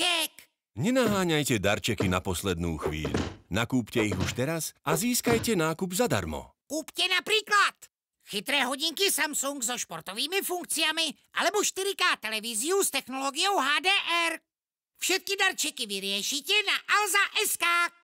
darček. Nenaháňajte darčeky na poslednú chvíli. Nakúpte ich už teraz a získajte nákup zadarmo. Kúpte napríklad chytré hodinky Samsung so športovými funkciami alebo 4K televíziu s technológiou HDR. Všetky darčeky vyriešite na Alza.sk.